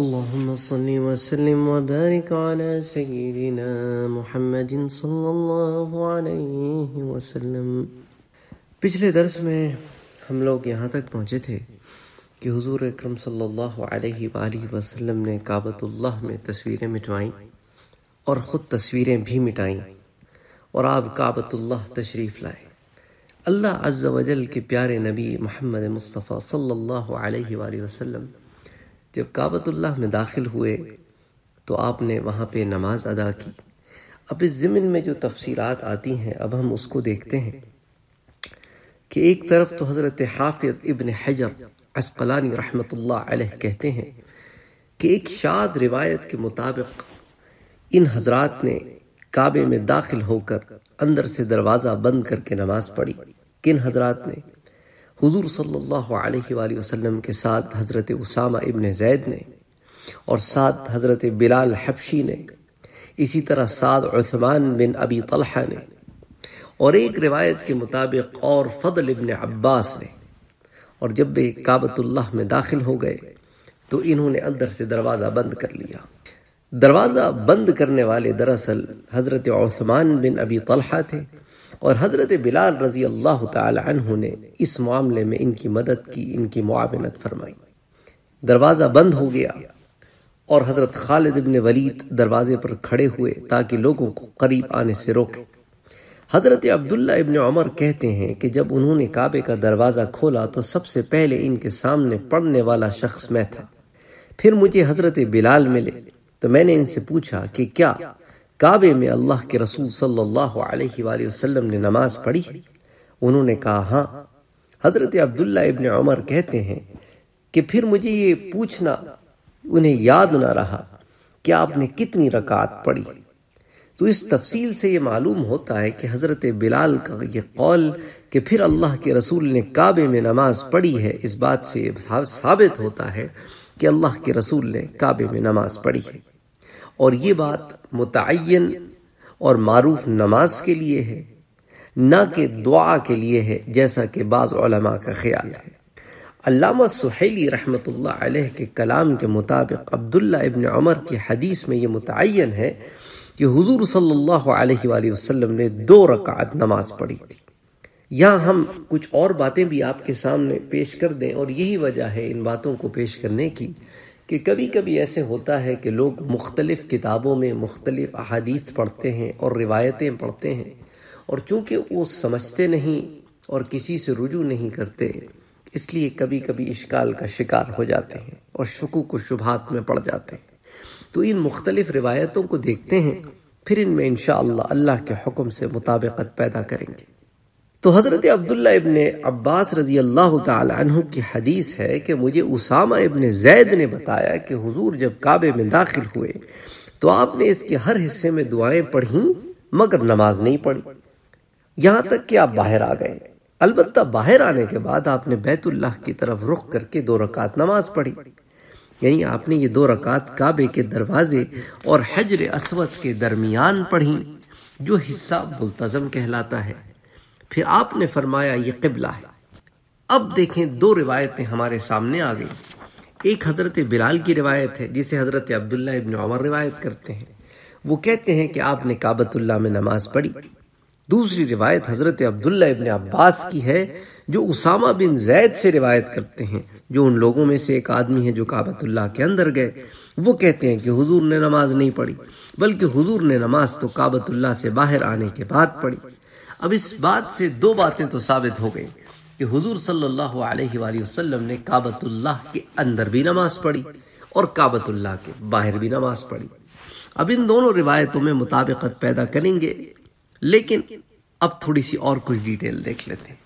اللهم صل وسلم وبارك على سيدنا محمد صلی اللہ علیہ وسلم. پچھلے درس میں ہم لوگ یہاں تک پہنچے تھے کہ حضور اکرم صلی اللہ علیہ وآلہ وسلم نے کعبۃ اللہ میں تصویریں مٹوائیں اور خود تصویریں بھی مٹائیں اور آپ کعبۃ اللہ تشریف لائے۔ اللہ عز و جل کے پیارے نبی محمد مصطفیٰ صلی اللہ علیہ وآلہ وسلم جب کعبۃ اللہ میں داخل ہوئے تو آپ نے وہاں پہ نماز ادا کی۔ اب اس ضمن میں جو تفصیلات آتی ہیں، اب ہم اس کو دیکھتے ہیں کہ ایک طرف تو حضرت حافظ ابن حجر اسقلانی رحمت اللہ علیہ کہتے ہیں کہ ایک شاد روایت کے مطابق ان حضرات نے کعبے میں داخل ہو کر اندر سے دروازہ بند کر کے نماز پڑھی۔ کن حضرات نے؟ حضور صلی اللہ علیہ وآلہ وسلم کے ساتھ حضرت اسامہ ابن زید نے اور ساتھ حضرت بلال حبشی نے، اسی طرح ساتھ عثمان بن ابی طلحہ نے اور ایک روایت کے مطابق اور فضل ابن عباس نے۔ اور جب بھی کعبۃ اللہ میں داخل ہو گئے تو انہوں نے اندر سے دروازہ بند کر لیا۔ دروازہ بند کرنے والے دراصل حضرت عثمان بن ابی طلحہ تھے۔ اور حضرت بلال رضی اللہ تعالی عنہ نے اس معاملے میں ان کی مدد کی، ان کی معاونت فرمائی۔ دروازہ بند ہو گیا اور حضرت خالد ابن ولید دروازے پر کھڑے ہوئے تاکہ لوگوں کو قریب آنے سے روکے۔ حضرت عبداللہ ابن عمر کہتے ہیں کہ جب انہوں نے کعبے کا دروازہ کھولا تو سب سے پہلے ان کے سامنے پڑھنے والا شخص میں تھا۔ پھر مجھے حضرت بلال ملے تو میں نے ان سے پوچھا کہ کیا کعبے میں اللہ کے رسول صلی اللہ علیہ وآلہ وسلم نے نماز پڑھی۔ انہوں نے کہا ہاں حضرت عبداللہ ابن عمر کہتے ہیں کہ پھر مجھے یہ پوچھنا انہیں یاد نہ رہا کہ آپ نے کتنی رکعت پڑھی۔ تو اس تفصیل سے یہ معلوم ہوتا ہے کہ حضرت بلال کا یہ قول کہ پھر اللہ کے رسول نے کعبے میں نماز پڑھی ہے، اس بات سے ثابت ہوتا ہے کہ اللہ کے رسول نے کعبے میں نماز پڑھی ہے۔ اور یہ بات متعین اور معروف نماز کے لیے ہے، نہ کہ دعا کے لیے ہے، جیسا کہ بعض علماء کا خیال ہے۔ علامہ سحیلی رحمت اللہ علیہ کے کلام کے مطابق عبداللہ ابن عمر کی حدیث میں یہ متعین ہے کہ حضور صلی اللہ علیہ وآلہ وسلم نے دو رکعت نماز پڑھی تھی۔ یہاں ہم کچھ اور باتیں بھی آپ کے سامنے پیش کر دیں اور یہی وجہ ہے ان باتوں کو پیش کرنے کی کہ کبھی کبھی ایسے ہوتا ہے کہ لوگ مختلف کتابوں میں مختلف احادیث پڑھتے ہیں اور روایتیں پڑھتے ہیں اور چونکہ وہ سمجھتے نہیں اور کسی سے رجوع نہیں کرتے، اس لیے کبھی کبھی اشکال کا شکار ہو جاتے ہیں اور شکوک و شبہات میں پڑ جاتے ہیں۔ تو ان مختلف روایتوں کو دیکھتے ہیں، پھر ان میں انشاءاللہ اللہ کے حکم سے مطابقت پیدا کریں گے۔ تو حضرت عبداللہ ابن عباس رضی اللہ تعالی عنہ کی حدیث ہے کہ مجھے اسامہ ابن زید نے بتایا کہ حضور جب کعبے میں داخل ہوئے تو آپ نے اس کے ہر حصے میں دعائیں پڑھیں مگر نماز نہیں پڑھی۔ یہاں تک کہ آپ باہر آ گئے۔ البتہ باہر آنے کے بعد آپ نے بیت اللہ کی طرف رخ کر کے دو رکعت نماز پڑھی۔ یعنی آپ نے یہ دو رکعت کعبے کے دروازے اور حجر اسود کے درمیان پڑھی، جو حصہ ملتظم کہلاتا ہے۔ پھر آپ نے فرمایا یہ قبلہ ہے۔ اب دیکھیں دو روایتیں ہمارے سامنے آ گئی ایک حضرت بلال کی روایت ہے، جسے حضرت عبداللہ ابن عمر روایت کرتے ہیں۔ وہ کہتے ہیں کہ آپ نے کعبۃ اللہ میں نماز پڑھی۔ دوسری روایت حضرت عبداللہ ابن عباس کی ہے، جو اسامہ بن زید سے روایت کرتے ہیں۔ جو ان لوگوں میں سے ایک آدمی ہے جو کعبۃ اللہ کے اندر گئے۔ وہ کہتے ہیں کہ حضور نے نماز نہیں پڑھی، بلکہ حضور نے نماز تو کعبۃ اللہ سے باہر آنے کے بعد پڑھی۔ اب اس بات سے دو باتیں تو ثابت ہو گئی کہ حضور صلی اللہ علیہ وآلہ وسلم نے کعبۃ اللہ کے اندر بھی نماز پڑھی اور کعبۃ اللہ کے باہر بھی نماز پڑھی۔ اب ان دونوں روایتوں میں مطابقت پیدا کریں گے، لیکن اب تھوڑی سی اور کچھ ڈیٹیل دیکھ لیتے ہیں۔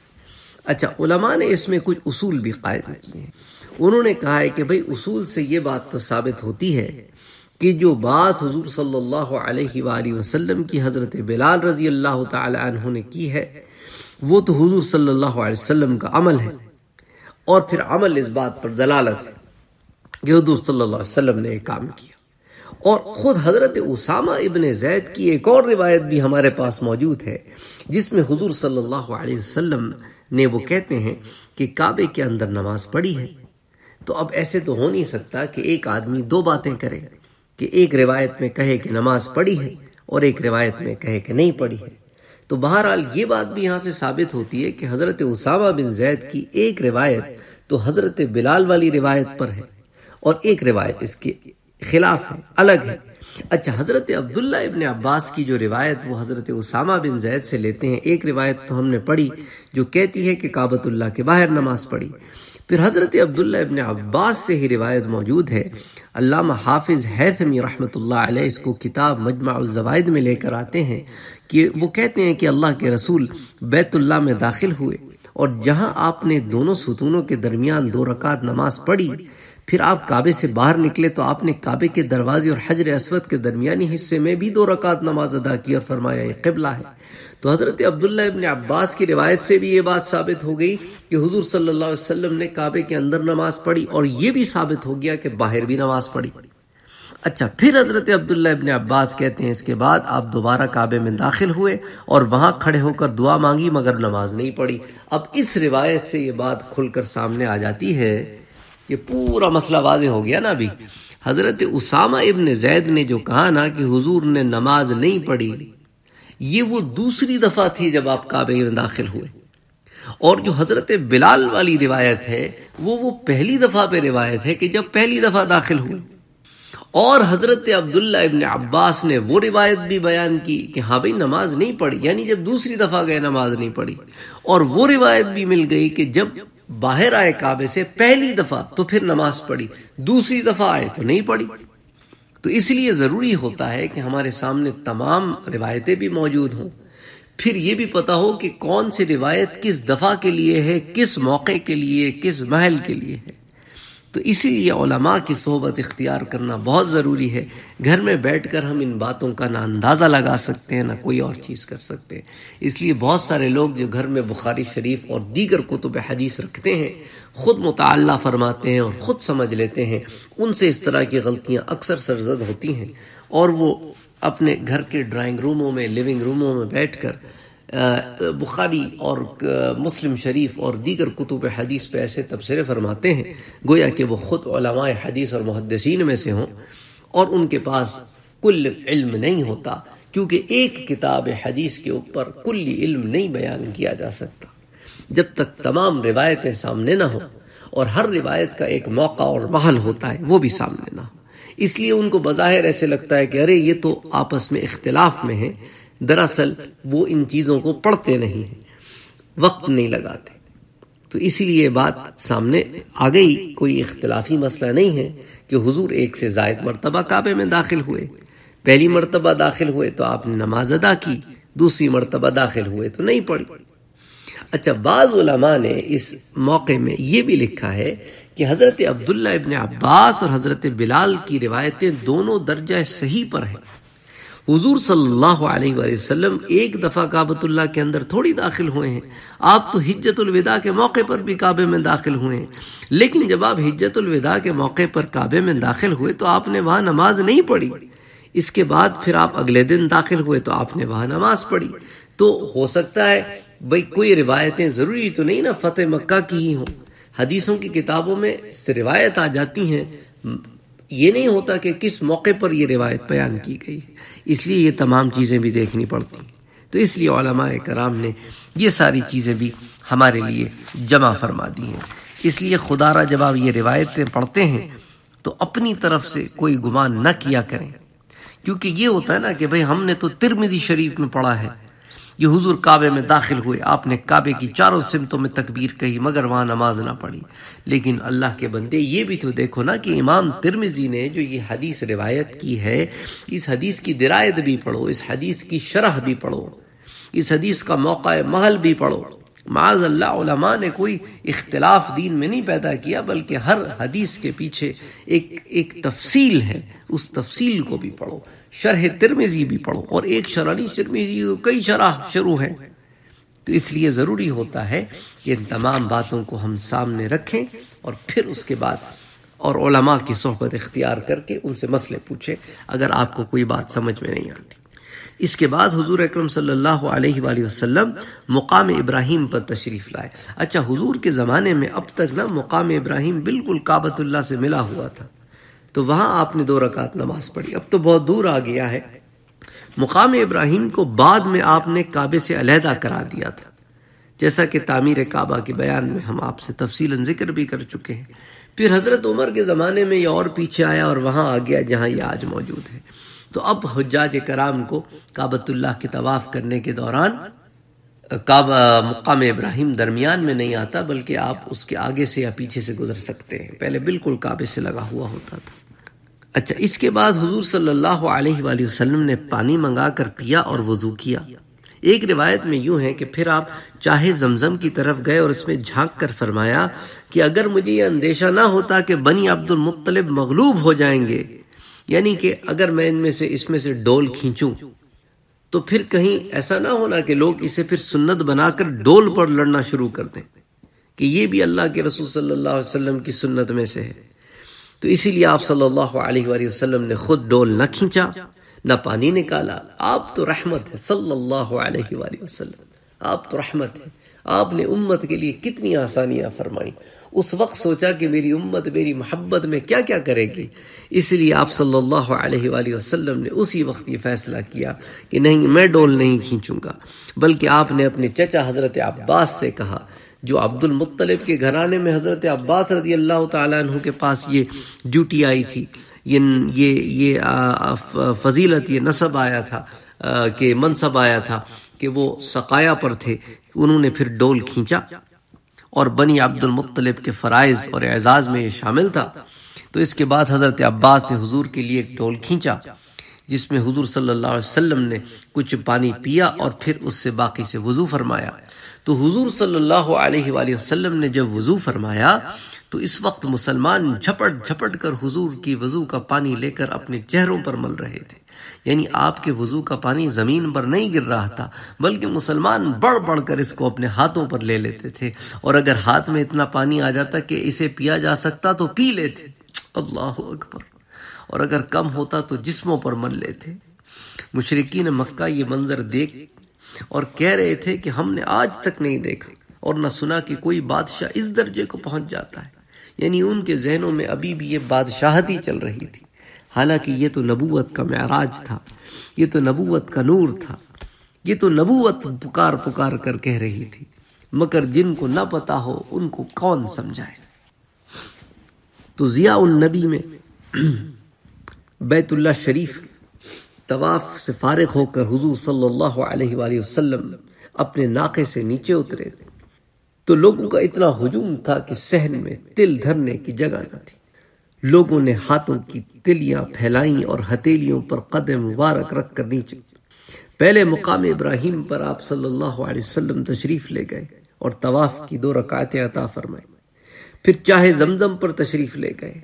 اچھا علماء نے اس میں کچھ اصول بھی قائم کیے ہیں۔ انہوں نے کہا ہے کہ بھئی اصول سے یہ بات تو ثابت ہوتی ہے کہ جو بات حضور صلی اللہ علیہ وآلہ وسلم کی حضرت بلال رضی اللہ تعالی عنہ نے کی ہے، وہ تو حضور صلی اللہ علیہ وسلم کا عمل ہے۔ اور پھر عمل اس بات پر دلالت ہے کہ حضور صلی اللہ علیہ وسلم نے ایک کام کیا۔ اور خود حضرت اسامہ ابن زید کی ایک اور روایت بھی ہمارے پاس موجود ہے، جس میں حضور صلی اللہ علیہ وسلم نے وہ کہتے ہیں کہ کعبے کے اندر نماز پڑھی ہے۔ تو اب ایسے تو ہو نہیں سکتا کہ ایک آدمی دو باتیں کرے۔ کہ ایک روایت میں کہے کہ نماز پڑھی ہے اور ایک روایت میں کہے کہ نہیں پڑھی ہے۔ تو بہرحال یہ بات بھی یہاں سے ثابت ہوتی ہے کہ حضرت اسامہ بن زید کی ایک روایت تو حضرت بلال والی روایت پر ہے اور ایک روایت اس کے خلاف ہے، الگ ہے۔ اچھا حضرت عبداللہ ابن عباس کی جو روایت وہ حضرت اسامہ بن زید سے لیتے ہیں، ایک روایت تو ہم نے پڑھی جو کہتی ہے کہ کعبۃ اللہ کے باہر نماز پڑھی۔ پھر حضرت عبداللہ ابن عباس سے ہی روایت موجود ہے علامہ حافظ حیثمی رحمۃ اللہ علیہ اس کو کتاب مجمع الزوائد میں لے کر آتے ہیں کہ وہ کہتے ہیں کہ اللہ کے رسول بیت اللہ میں داخل ہوئے اور جہاں آپ نے دونوں ستونوں کے درمیان دو رکعت نماز پڑھی پھر آپ کعبے سے باہر نکلے تو آپ نے کعبے کے دروازے اور حجر اسود کے درمیانی حصے میں بھی دو رکعت نماز ادا کی اور فرمایا، یہ قبلہ ہے۔ تو حضرت عبداللہ ابن عباس کی روایت سے بھی یہ بات ثابت ہو گئی کہ حضور صلی اللہ علیہ وسلم نے کعبے کے اندر نماز پڑھی اور یہ بھی ثابت ہو گیا کہ باہر بھی نماز پڑھی۔ اچھا پھر حضرت عبداللہ ابن عباس کہتے ہیں اس کے بعد آپ دوبارہ کعبے میں داخل ہوئے اور وہاں کھڑے ہو کر دعا مانگی مگر نماز نہیں پڑھی۔ اب اس روایت سے یہ بات کھل کر سامنے آ جاتی ہے یہ پورا مسئلہ واضح ہو گیا نا ابھی۔ حضرت اسامہ ابن زید نے جو کہا نا کہ حضور نے نماز نہیں پڑھی، یہ وہ دوسری دفعہ تھی جب آپ کعبے میں داخل ہوئے۔ اور جو حضرت بلال والی روایت ہے، وہ وہ پہلی دفعہ پہ روایت ہے کہ جب پہلی دفعہ داخل ہوئے۔ اور حضرت عبداللہ ابن عباس نے وہ روایت بھی بیان کی کہ ہاں بھائی، نماز نہیں پڑھی یعنی جب دوسری دفعہ گئے نماز نہیں پڑھی۔ اور وہ روایت بھی مل گئی کہ جب باہر آئے کعبے سے پہلی دفعہ تو پھر نماز پڑھی، دوسری دفعہ آئے تو نہیں پڑھی۔ تو اس لیے ضروری ہوتا ہے کہ ہمارے سامنے تمام روایتیں بھی موجود ہوں۔ پھر یہ بھی پتا ہو کہ کون سی روایت کس دفعہ کے لیے ہے، کس موقع کے لیے، کس محل کے لیے ہے۔ تو اسی لیے علماء کی صحبت اختیار کرنا بہت ضروری ہے۔ گھر میں بیٹھ کر ہم ان باتوں کا نہ اندازہ لگا سکتے ہیں، نہ کوئی اور چیز کر سکتے ہیں۔ اس لیے بہت سارے لوگ جو گھر میں بخاری شریف اور دیگر کتب حدیث رکھتے ہیں، خود مطالعہ فرماتے ہیں اور خود سمجھ لیتے ہیں۔ ان سے اس طرح کی غلطیاں اکثر سرزد ہوتی ہیں اور وہ اپنے گھر کے ڈرائنگ روموں میں لیونگ روموں میں بیٹھ کر بخاری اور مسلم شریف اور دیگر کتب حدیث پہ ایسے تبصرے فرماتے ہیں، گویا کہ وہ خود علماء حدیث اور محدثین میں سے ہوں اور ان کے پاس کل علم نہیں ہوتا، کیونکہ ایک کتاب حدیث کے اوپر کلی علم نہیں بیان کیا جا سکتا۔ جب تک تمام روایتیں سامنے نہ ہوں اور ہر روایت کا ایک موقع اور محل ہوتا ہے، وہ بھی سامنے نہ ہو۔ اس لیے ان کو بظاہر ایسے لگتا ہے کہ ارے، یہ تو آپس میں اختلاف میں ہیں۔ دراصل وہ ان چیزوں کو پڑھتے نہیں ہیں وقت نہیں لگاتے۔ تو اسی لیے بات سامنے آ گئی، کوئی اختلافی مسئلہ نہیں ہے کہ حضور ایک سے زائد مرتبہ کعبے میں داخل ہوئے۔ پہلی مرتبہ داخل ہوئے تو آپ نے نماز ادا کی، دوسری مرتبہ داخل ہوئے تو نہیں پڑھی۔ اچھا بعض علماء نے اس موقع میں یہ بھی لکھا ہے کہ حضرت عبداللہ ابن عباس اور حضرت بلال کی روایتیں دونوں درجہ صحیح پر ہیں۔ حضور صلی اللہ علیہ وآلہ وسلم ایک دفعہ کعبۃ اللہ کے اندر تھوڑی داخل ہوئے ہیں۔ آپ تو حجت الوداع کے موقع پر بھی کعبے میں داخل ہوئے ہیں۔ لیکن جب آپ حجت الوداع کے موقع پر کعبے میں داخل ہوئے تو آپ نے وہاں نماز نہیں پڑھی۔ اس کے بعد پھر آپ اگلے دن داخل ہوئے تو آپ نے وہاں نماز پڑھی۔ تو ہو سکتا ہے بھائی کوئی روایتیں ضروری تو نہیں نا، فتح مکہ کی ہی ہوں۔ حدیثوں کی کتابوں میں روایت آ جاتی ہیں۔ یہ نہیں ہوتا کہ کس موقع پر یہ روایت بیان کی گئی۔ اس لیے یہ تمام چیزیں بھی دیکھنی پڑتی ہیں۔ تو اس لیے علماء کرام نے یہ ساری چیزیں بھی ہمارے لیے جمع فرما دی ہیں۔ اس لیے خدا را جب آپ یہ روایتیں پڑھتے ہیں، تو اپنی طرف سے کوئی گمان نہ کیا کریں۔ کیونکہ یہ ہوتا ہے نا کہ بھئی ہم نے تو ترمزی شریف میں پڑھا ہے۔ یہ حضور کعبے میں داخل ہوئے۔ آپ نے کعبے کی چاروں سمتوں میں تکبیر کہی، مگر وہاں نماز نہ پڑھی۔ لیکن اللہ کے بندے یہ بھی تو دیکھو نا کہ امام ترمزی نے جو یہ حدیث روایت کی ہے، اس حدیث کی درایت بھی پڑھو، اس حدیث کی شرح بھی پڑھو، اس حدیث کا موقع محل بھی پڑھو۔ معاذ اللہ، علماء نے کوئی اختلاف دین میں نہیں پیدا کیا، بلکہ ہر حدیث کے پیچھے ایک ایک تفصیل ہے، اس تفصیل کو بھی پڑھو۔ شرح ترمیزی بھی پڑھو اور ایک شرانی ترمیزی کئی شرح شروع ہیں۔ تو اس لیے ضروری ہوتا ہے کہ ان تمام باتوں کو ہم سامنے رکھیں اور پھر اس کے بعد اور علماء کی صحبت اختیار کر کے ان سے مسئلے پوچھیں، اگر آپ کو کوئی بات سمجھ میں نہیں آتی۔ اس کے بعد حضور اکرم صلی اللہ علیہ وآلہ وسلم مقام ابراہیم پر تشریف لائے۔ اچھا حضور کے زمانے میں اب تک نا مقام ابراہیم بالکل کعبۃ اللہ سے ملا ہوا تھا۔ تو وہاں آپ نے دو رکعت نماز پڑھی۔ اب تو بہت دور آ گیا ہے۔ مقام ابراہیم کو بعد میں آپ نے کعبے سے علیحدہ کرا دیا تھا۔ جیسا کہ تعمیر کعبہ کے بیان میں ہم آپ سے تفصیل ذکر بھی کر چکے ہیں۔ پھر حضرت عمر کے زمانے میں یہ اور پیچھے آیا اور وہاں آ گیا جہاں یہ آج موجود ہے۔ تو اب حجاج کرام کو کعبۃ اللہ کے طواف کرنے کے دوران کعبہ مقام ابراہیم درمیان میں نہیں آتا، بلکہ آپ اس کے آگے سے یا پیچھے سے گزر سکتے ہیں۔ پہلے بالکل کعبے سے لگا ہوا ہوتا تھا۔ اچھا اس کے بعد حضور صلی اللہ علیہ وآلہ وسلم نے پانی منگا کر پیا اور وضو کیا۔ ایک روایت میں یوں ہے کہ پھر آپ چاہے زمزم کی طرف گئے اور اس میں جھانک کر فرمایا کہ اگر مجھے یہ اندیشہ نہ ہوتا کہ بنی عبد المطلب مغلوب ہو جائیں گے یعنی کہ اگر میں ان میں سے، اس میں سے ڈول کھینچوں، تو پھر کہیں ایسا نہ ہونا کہ لوگ اسے پھر سنت بنا کر ڈول پر لڑنا شروع کر دیں کہ یہ بھی اللہ کے رسول صلی اللہ علیہ وسلم کی سنت میں سے ہے۔ تو اسی لیے آپ صلی اللہ علیہ وآلہ وسلم نے خود ڈول نہ کھینچا، نہ پانی نکالا۔ آپ تو رحمت ہے، صلی اللہ علیہ وآلہ وسلم۔ آپ تو رحمت ہے۔ آپ نے امت کے لیے کتنی آسانیاں فرمائی اس وقت سوچا کہ میری امت، میری محبت میں کیا کیا کرے گی۔ اس لیے آپ صلی اللہ علیہ وآلہ وسلم نے اسی وقت یہ فیصلہ کیا کہ نہیں، میں ڈول نہیں کھینچوں گا، بلکہ آپ نے اپنے چچا حضرت عباس سے کہا جو عبد المطلب کے گھرانے میں حضرت عباس رضی اللہ تعالیٰ عنہ کے پاس یہ ڈیوٹی آئی تھی، یہ یہ فضیلت، یہ نصب آیا تھا کہ منصب آیا تھا کہ وہ سقایا پر تھے، انہوں نے پھر ڈول کھینچا اور بنی عبد المطلب کے فرائض اور اعزاز میں یہ شامل تھا۔ تو اس کے بعد حضرت عباس نے حضور کے لیے ایک ڈول کھینچا، جس میں حضور صلی اللہ علیہ وسلم نے کچھ پانی پیا اور پھر اس سے باقی سے وضو فرمایا۔ تو حضور صلی اللہ علیہ وآلہ وسلم نے جب وضو فرمایا تو اس وقت مسلمان جھپٹ جھپٹ کر حضور کی وضو کا پانی لے کر اپنے چہروں پر مل رہے تھے۔ یعنی آپ کے وضو کا پانی زمین پر نہیں گر رہا تھا، بلکہ مسلمان بڑھ بڑھ کر اس کو اپنے ہاتھوں پر لے لیتے تھے۔ اور اگر ہاتھ میں اتنا پانی آ جاتا کہ اسے پیا جا سکتا تو پی لیتے۔ اللہ اکبر۔ اور اگر کم ہوتا تو جسموں پر مل لیتے۔ مشرقین مکہ یہ منظر دیکھ اور کہہ رہے تھے کہ ہم نے آج تک نہیں دیکھا اور نہ سنا کہ کوئی بادشاہ اس درجے کو پہنچ جاتا ہے۔ یعنی ان کے ذہنوں میں ابھی بھی یہ بادشاہت ہی چل رہی تھی۔ حالانکہ یہ تو نبوت کا معراج تھا، یہ تو نبوت کا نور تھا، یہ تو نبوت پکار پکار کر کہہ رہی تھی۔ مگر جن کو نہ پتا ہو، ان کو کون سمجھائے؟ تو ضیاء النبی میں بیت اللہ شریف طواف سے فارغ ہو کر حضور صلی اللہ علیہ وآلہ وسلم اپنے ناقے سے نیچے اترے۔ تو لوگوں کا اتنا ہجوم تھا کہ سہن میں تل دھرنے کی جگہ نہ تھی۔ لوگوں نے ہاتھوں کی تلیاں پھیلائیں اور ہتیلیوں پر قدم مبارک رکھ کر نیچے۔ پہلے مقام ابراہیم پر آپ صلی اللہ علیہ وسلم تشریف لے گئے اور طواف کی دو رکعتیں عطا فرمائیں پھر چاہے زمزم پر تشریف لے گئے۔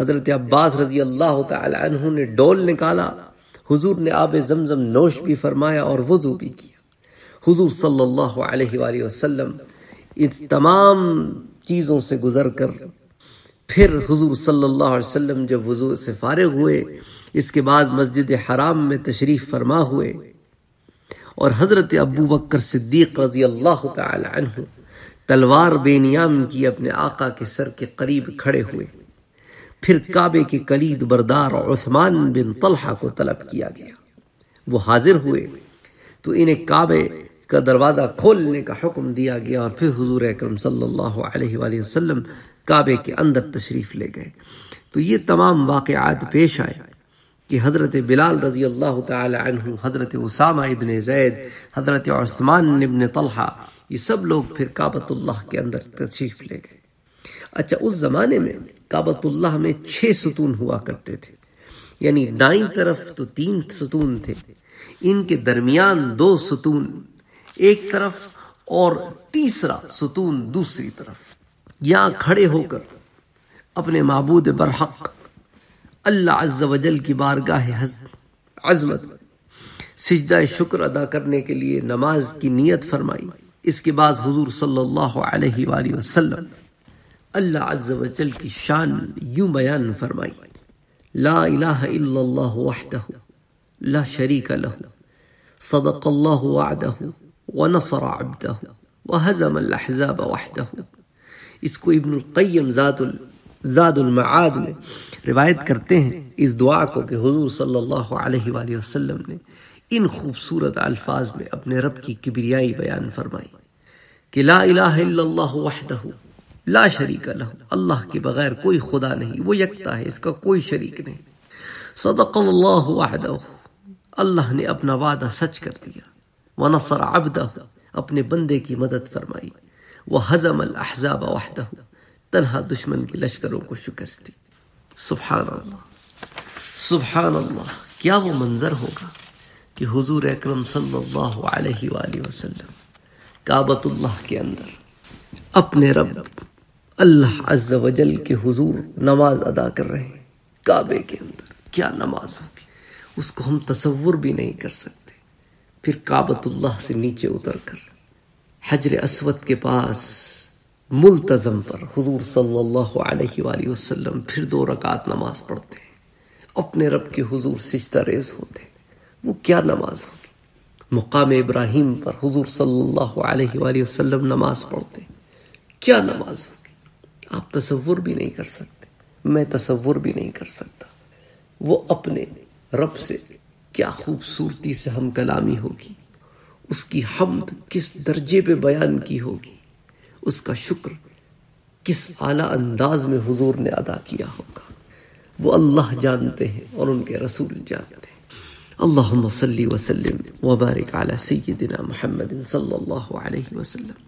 حضرت عباس رضی اللہ تعالی عنہ نے ڈول نکالا۔ حضور نے آب زمزم نوش بھی فرمایا اور وضو بھی کیا۔ حضور صلی اللہ علیہ وآلہ وسلم اس تمام چیزوں سے گزر کر پھر حضور صلی اللہ علیہ وسلم جب وضو سے فارغ ہوئے، اس کے بعد مسجد حرام میں تشریف فرما ہوئے اور حضرت ابو بکر صدیق رضی اللہ تعالی عنہ تلوار بے نیام کی اپنے آقا کے سر کے قریب کھڑے ہوئے۔ پھر کعبے کے کلید بردار عثمان بن طلحہ کو طلب کیا گیا۔ وہ حاضر ہوئے۔ تو انہیں کعبے کا دروازہ کھولنے کا حکم دیا گیا اور پھر حضور اکرم صلی اللہ علیہ وآلہ وسلم کعبے کے اندر تشریف لے گئے۔ تو یہ تمام واقعات پیش آئے کہ حضرت بلال رضی اللہ تعالی عنہ، حضرت اسامہ ابن زید، حضرت عثمان ابن طلحہ، یہ سب لوگ پھر کعبۃ اللہ کے اندر تشریف لے گئے۔ اچھا اس زمانے میں کعبۃ اللہ میں چھ ستون ہوا کرتے تھے۔ یعنی دائیں طرف تو تین ستون تھے۔ ان کے درمیان دو ستون، ایک طرف اور تیسرا ستون دوسری طرف۔ یہاں کھڑے ہو کر اپنے معبود برحق، اللہ عز و جل کی بارگاہ عظمت، سجدہ شکر ادا کرنے کے لیے نماز کی نیت فرمائی۔ اس کے بعد حضور صلی اللہ علیہ وآلہ وسلم اللہ عز و جل کی شان یوں بیان فرمائی، لا الہ الا اللہ وحدہ، لا شریک له، صدق اللہ وعدہ ونصر عبدہ وہزم الاحزاب وحدہ۔ اس کو ابن القیم ذات زاد المعاد میں روایت کرتے ہیں اس دعا کو کہ حضور صلی اللہ علیہ وآلہ وسلم نے ان خوبصورت الفاظ میں اپنے رب کی کبریائی بیان فرمائی کہ لا الہ الا اللہ وحدہ۔ لا شریک لہ اللہ کے بغیر کوئی خدا نہیں، وہ یکتا ہے، اس کا کوئی شریک نہیں۔ صدق اللہ وحدہ، اللہ نے اپنا وعدہ سچ کر دیا۔ ونصر عبدہ، اپنے بندے کی مدد فرمائی۔ وحزم الاحزاب وحدہ، تنہا دشمن کے لشکروں کو شکست دی۔ سبحان اللہ سبحان اللہ کیا وہ منظر ہوگا کہ حضور اکرم صلی اللہ علیہ وآلہ وسلم کعبت اللہ کے اندر اپنے رب اللہ عز و جل کے حضور نماز ادا کر رہے ہیں کعبے کے اندر۔ کیا نماز ہوگی؟ اس کو ہم تصور بھی نہیں کر سکتے۔ پھر کعبت اللہ سے نیچے اتر کر حجر اسود کے پاس ملتظم پر حضور صلی اللہ علیہ وآلہ وسلم پھر دو رکعت نماز پڑھتے ہیں۔ اپنے رب کے حضور سجدہ ریز ہوتے ہیں۔ وہ کیا نماز ہوگی؟ مقام ابراہیم پر حضور صلی اللہ علیہ وآلہ وسلم نماز پڑھتے ہیں۔ کیا نماز ہوگی؟ آپ تصور بھی نہیں کر سکتے۔ میں تصور بھی نہیں کر سکتا۔ وہ اپنے رب سے کیا خوبصورتی سے ہم کلامی ہوگی؟ اس کی حمد کس درجے پہ بیان کی ہوگی؟ اس کا شکر کس اعلیٰ انداز میں حضور نے ادا کیا ہوگا؟ وہ اللہ جانتے ہیں اور ان کے رسول جانتے ہیں۔ اللہم صلی وسلم وبارک علی سیدنا محمد صلی اللہ علیہ وسلم۔